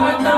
with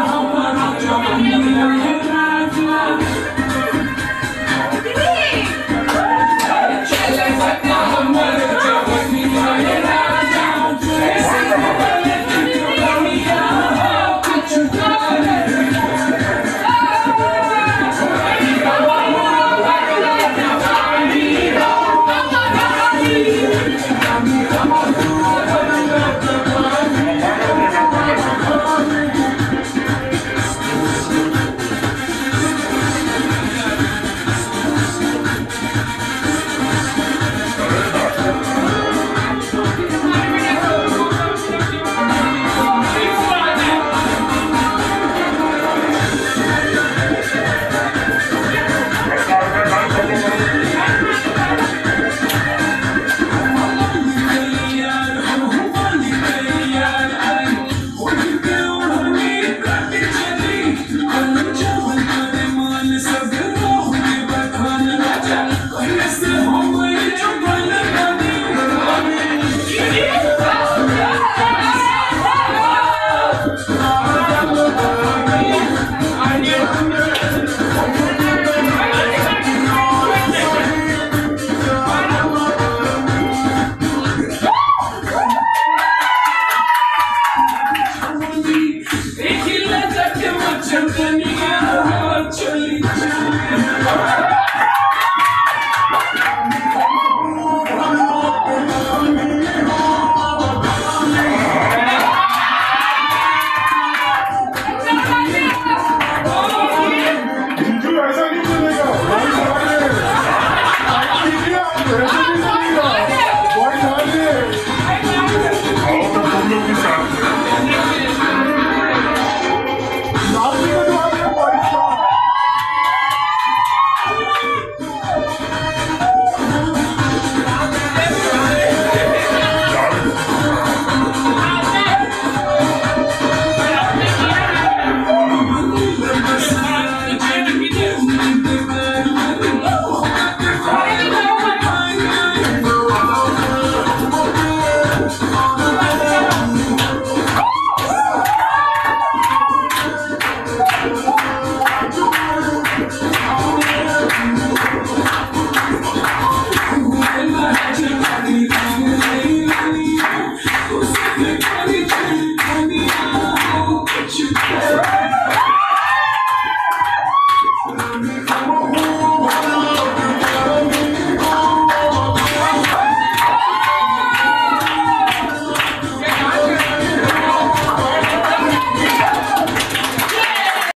Thank you.